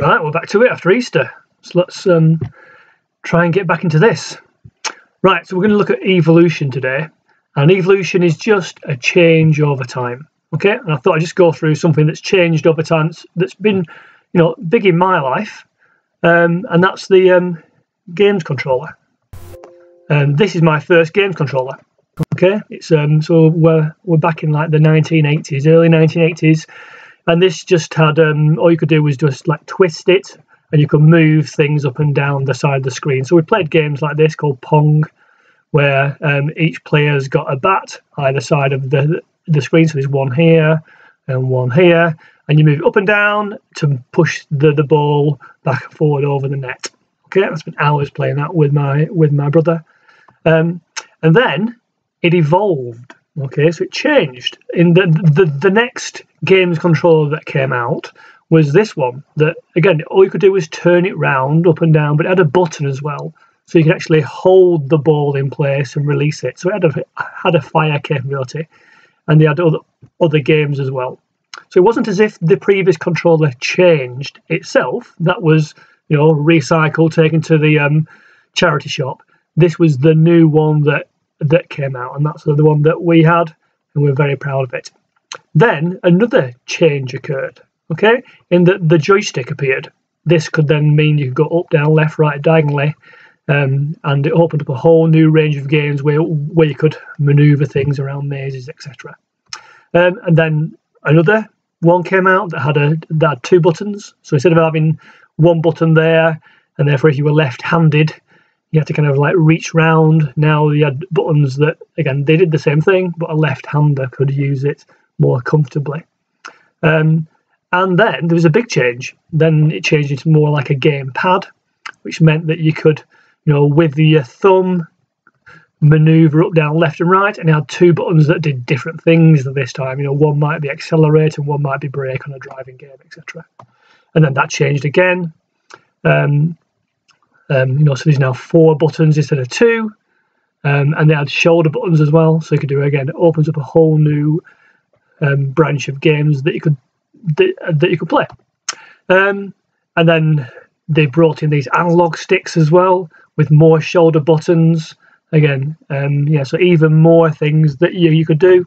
Right, we're back to it after Easter. So let's um, try and get back into this. Right, so we're going to look at evolution today. And evolution is just a change over time. Okay, and I thought I'd just go through something that's changed over time that's been, you know, big in my life. Um, and that's the um, games controller. And this is my first games controller. Okay, it's um, so we're we're back in like the 1980s, early 1980s, and this just had um, all you could do was just like twist it, and you could move things up and down the side of the screen. So we played games like this called Pong, where um, each player's got a bat either side of the the screen. So there's one here and one here, and you move up and down to push the the ball back and forward over the net. Okay, I spent hours playing that with my with my brother, um, and then it evolved. Okay, so it changed. In the, the the next games controller that came out was this one. That again, all you could do was turn it round up and down, but it had a button as well, so you could actually hold the ball in place and release it. So it had a had a fire capability, and they had other other games as well. So it wasn't as if the previous controller changed itself. That was you know recycled, taken to the um, charity shop. This was the new one that that came out, and that's the one that we had, and we're very proud of it. Then another change occurred, okay, in that the joystick appeared. This could then mean you could go up, down, left, right, diagonally, um, and it opened up a whole new range of games where where you could maneuver things around mazes, etc. Um, and then another one came out that had a that had two buttons. So instead of having one button there, and therefore if you were left-handed, you had to kind of like reach round. Now you had buttons that again they did the same thing, but a left-hander could use it more comfortably. Um, and then there was a big change. Then it changed into more like a game pad, which meant that you could, you know, with your thumb maneuver up, down, left, and right, and it had two buttons that did different things this time. You know, one might be accelerate and one might be brake on a driving game, etc. And then that changed again. Um, um, you know, so there's now four buttons instead of two, um, and they had shoulder buttons as well. So you could do it again. It opens up a whole new um, branch of games that you could that, that you could play. Um, and then they brought in these analog sticks as well with more shoulder buttons. Again, um, yeah, so even more things that you, you could do.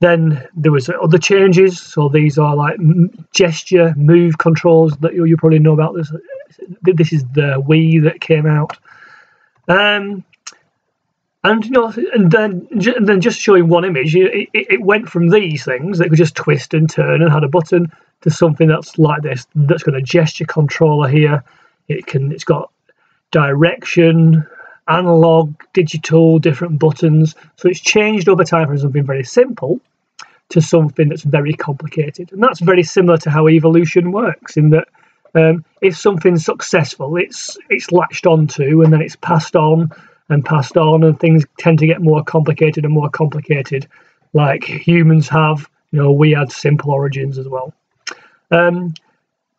Then there was other changes. So these are like gesture, move controls that you, you probably know about. This this is the Wii that came out. Um, and you know, and then and then just showing one image, it, it went from these things that could just twist and turn and had a button to something that's like this. That's got a gesture controller here. It can. It's got direction, analog, digital, different buttons. So it's changed over time from something very simple to something that's very complicated. And that's very similar to how evolution works. In that, um, if something's successful, it's it's latched onto and then it's passed on and passed on, and things tend to get more complicated and more complicated, like humans have. You know, we had simple origins as well. Um,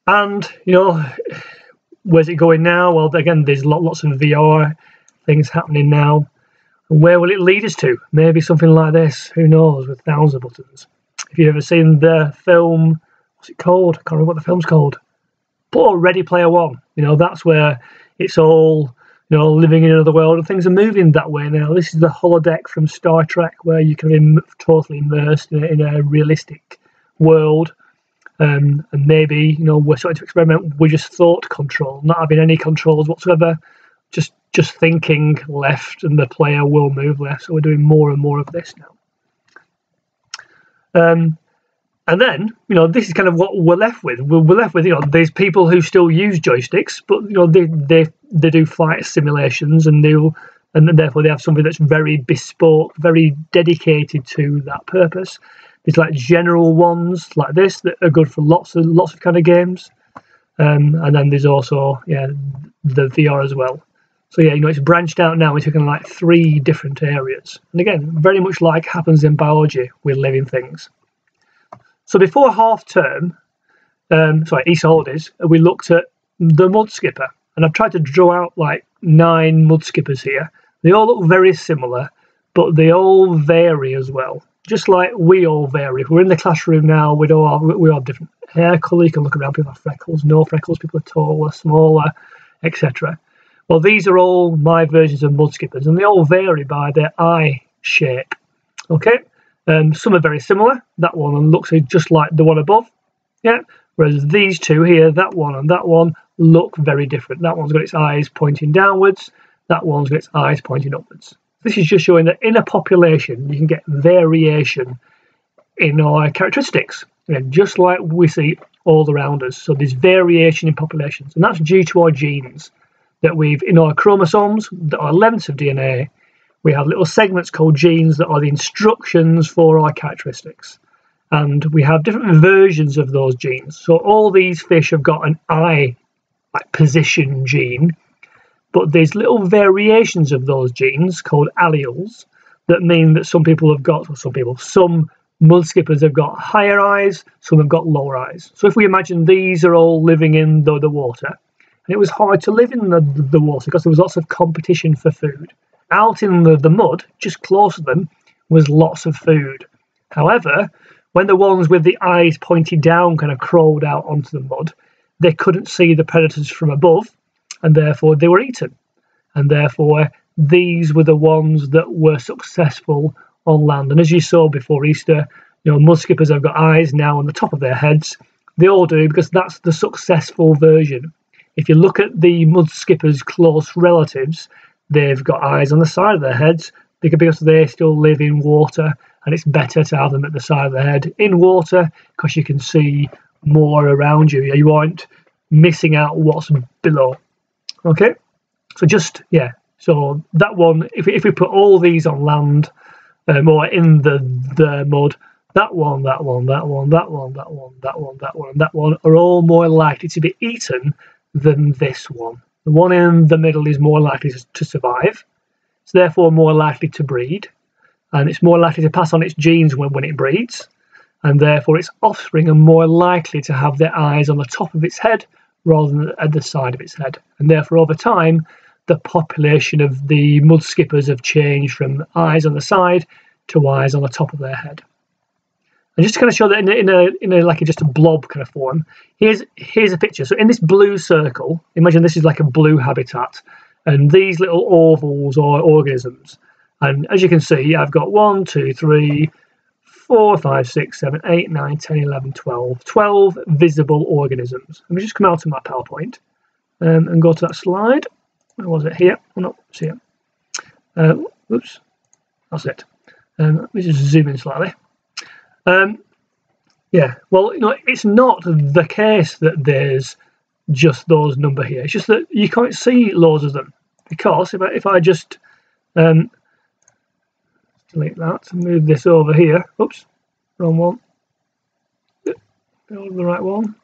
and you know, where's it going now? Well, again, there's lots of VR things happening now. And where will it lead us to? Maybe something like this. Who knows? With thousands of buttons. If you've ever seen the film, what's it called? I can't remember what the film's called. But Ready Player One. You know, that's where it's all you know, living in another world, and things are moving that way now. This is the holodeck from Star Trek, where you can be totally immersed in a, in a realistic world. Um, and maybe you know we're starting to experiment with just thought control, not having any controls whatsoever, just just thinking left, and the player will move left. So we're doing more and more of this now. Um, and then, you know, this is kind of what we're left with. We're, left with, you know, there's people who still use joysticks, but you know, they they they do flight simulations, and they will, and therefore they have something that's very bespoke, very dedicated to that purpose. There's like general ones like this that are good for lots of lots of kind of games, um, and then there's also yeah the VR as well. So yeah, you know, it's branched out now into kind of like three different areas, and again, very much like happens in biology with living things. So before half term, um, sorry, Easter holidays, we looked at the mud skipper, and I've tried to draw out like nine mud skippers here. They all look very similar, but they all vary as well. just like we all vary. If we're in the classroom now, we all have, we all have different hair colour. You can look around, people have freckles, no freckles, people are taller, smaller, etc. Well, these are all my versions of mud skippers, and they all vary by their eye shape. Okay, um, some are very similar. That one looks just like the one above. Yeah, whereas these two here, that one and that one, look very different. That one's got its eyes pointing downwards. That one's got its eyes pointing upwards. This is just showing that in a population, you can get variation in our characteristics, again, just like we see all around us. So there's variation in populations, and that's due to our genes that we've in our chromosomes that are lengths of DNA. We have little segments called genes that are the instructions for our characteristics. And we have different versions of those genes. So all these fish have got an eye like position gene, but there's little variations of those genes called alleles that mean that some people have got, or some people, some mud skippers have got higher eyes, some have got lower eyes. So if we imagine these are all living in the, the water, and it was hard to live in the, the water because there was lots of competition for food. Out in the, the mud, just close to them, was lots of food. However, when the ones with the eyes pointed down kind of crawled out onto the mud, they couldn't see the predators from above and therefore they were eaten. And therefore, these were the ones that were successful on land. And as you saw before Easter, you know, mud skippers have got eyes now on the top of their heads. They all do because that's the successful version. If you look at the mud skippers' close relatives, they've got eyes on the side of their heads because they still live in water and it's better to have them at the side of the head in water because you can see more around you. You aren't missing out what's below. Okay, so just yeah, so that one, if, if we put all these on land um, or in the the mud, that one, that one, that one, that one, that one, that one, that one, that one are all more likely to be eaten than this one. The one in the middle is more likely to survive. It's therefore more likely to breed, and it's more likely to pass on its genes when, when it breeds, and therefore its offspring are more likely to have their eyes on the top of its head rather than at the side of its head. And therefore, over time, the population of the mud skippers have changed from eyes on the side to eyes on the top of their head. And just to kind of show that in a, in a, in a like a, just a blob kind of form, here's here's a picture. So in this blue circle, imagine this is like a blue habitat, and these little ovals are organisms. And as you can see, I've got one, two, three, 4, 5, 6, 7, 8, 9, 10, 11, 12. 12 visible organisms. Let me just come out of my PowerPoint um, and go to that slide. Where was it? Here? Oh, no, it's here. Uh, oops, that's it. Um, let me just zoom in slightly. Um, yeah, well, you know, it's not the case that there's just those number here. It's just that you can't see loads of them because if I, if I just um, delete that and move this over here. Oops, wrong one. The right one.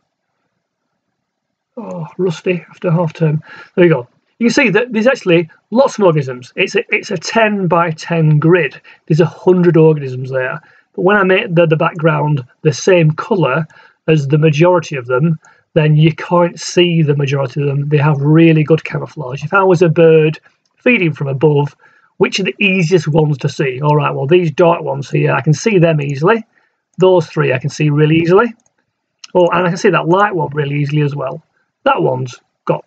Oh, rusty after half term. There you go. You can see that there's actually lots of organisms. It's a, it's a 10 by 10 grid. There's a hundred organisms there. But when I make the, the background the same colour as the majority of them, then you can't see the majority of them. They have really good camouflage. If I was a bird feeding from above, which are the easiest ones to see? All right, well, these dark ones here, I can see them easily. Those three I can see really easily. Oh, and I can see that light one really easily as well. That one's got,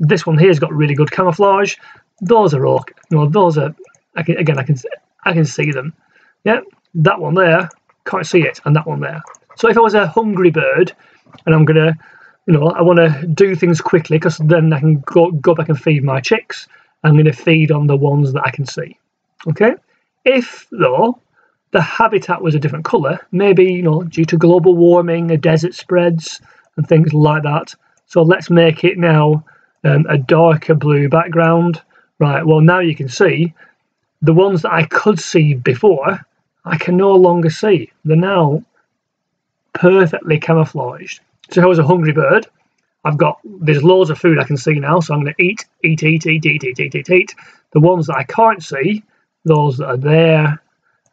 this one here's got really good camouflage. Those are you know, those are, I can, again, I can, I can see them. Yeah, that one there, can't see it, and that one there. So if I was a hungry bird, and I'm gonna, you know, I want to do things quickly because then I can go, go back and feed my chicks. I'm going to feed on the ones that I can see. Okay. If though the habitat was a different colour, maybe you know due to global warming, a desert spreads and things like that. So let's make it now um, a darker blue background. Right. Well, now you can see the ones that I could see before, I can no longer see. They're now perfectly camouflaged. So if I was a hungry bird, I've got there's loads of food I can see now, so I'm going to eat, eat, eat, eat, eat, eat, eat, eat, eat. The ones that I can't see, those that are there,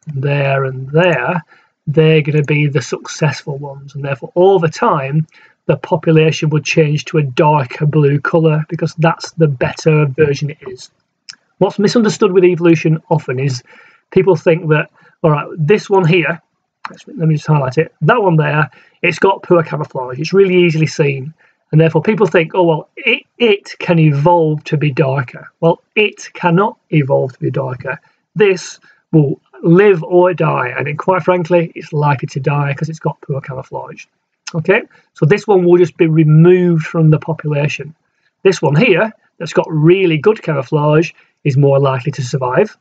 there, and there, they're going to be the successful ones, and therefore over time the population would change to a darker blue color because that's the better version it is. What's misunderstood with evolution often is people think that all right, this one here, let me just highlight it. That one there, it's got poor camouflage. It's really easily seen. And therefore people think, oh, well, it, it can evolve to be darker. Well, it cannot evolve to be darker. This will live or die. And then, quite frankly, it's likely to die because it's got poor camouflage. Okay, so this one will just be removed from the population. This one here, that's got really good camouflage, is more likely to survive,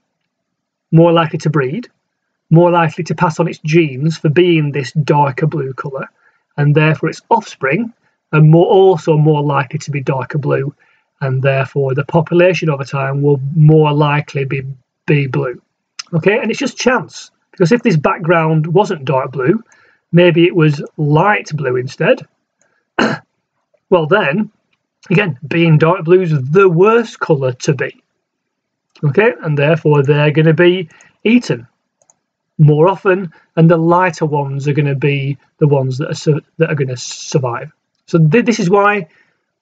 more likely to breed, more likely to pass on its genes for being this darker blue colour, and therefore its offspring are more also more likely to be darker blue, and therefore the population over time will more likely be be blue. Okay, and it's just chance because if this background wasn't dark blue, maybe it was light blue instead. well, then again, being dark blue is the worst colour to be. Okay, and therefore they're going to be eaten more often, and the lighter ones are going to be the ones that are that are going to survive. So th this is why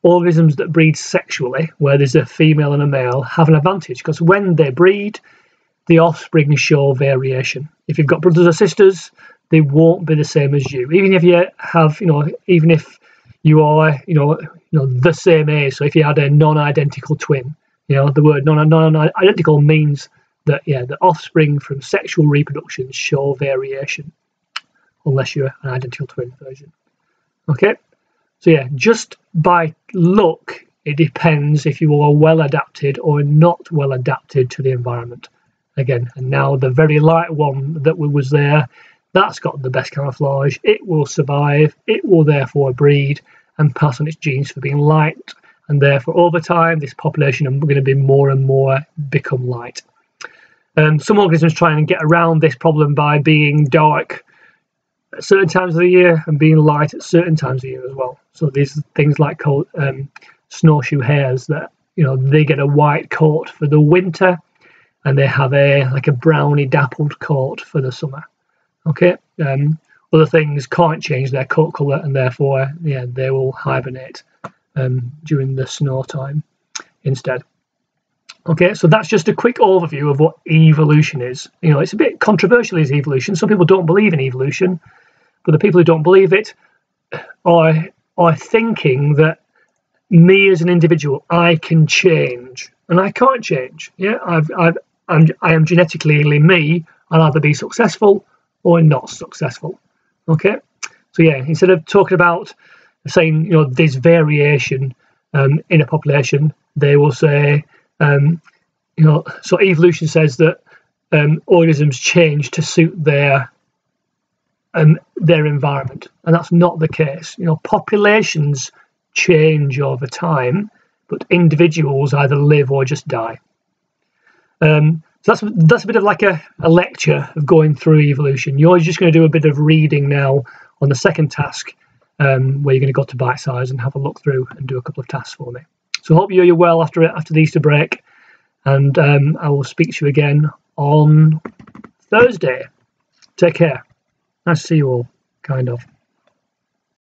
organisms that breed sexually, where there's a female and a male, have an advantage because when they breed, the offspring show variation. If you've got brothers or sisters, they won't be the same as you. Even if you have, you know, even if you are, you know, you know, the same age. So if you had a non-identical twin, you know, the word non-identical means that yeah, the offspring from sexual reproduction show variation, unless you're an identical twin version. Okay, so yeah, just by look, it depends if you are well adapted or not well adapted to the environment. Again, and now the very light one that was there, that's got the best camouflage. It will survive. It will therefore breed and pass on its genes for being light. And therefore, over time, this population are going to be more and more become light. Um, some organisms try and get around this problem by being dark at certain times of the year and being light at certain times of the year as well. So these things like um, snowshoe hares that you know they get a white coat for the winter, and they have a like a browny dappled coat for the summer. Okay. Um, other things can't change their coat color, and therefore, yeah, they will hibernate um, during the snow time instead. Okay, so that's just a quick overview of what evolution is. You know, it's a bit controversial is evolution. Some people don't believe in evolution, but the people who don't believe it are are thinking that me as an individual, I can change, and I can't change. Yeah, I've, I've I'm I am genetically me. I'll either be successful or not successful. Okay, so yeah, instead of talking about saying you know there's variation um, in a population, they will say um, you know, so evolution says that um, organisms change to suit their um, their environment, and that's not the case. You know, populations change over time, but individuals either live or just die. Um, so that's that's a bit of like a, a lecture of going through evolution. You're just going to do a bit of reading now on the second task, um, where you're going to go to Bitesize and have a look through and do a couple of tasks for me. So hope you're well after it after the Easter break, and um, I will speak to you again on Thursday. Take care. Nice to see you all, kind of.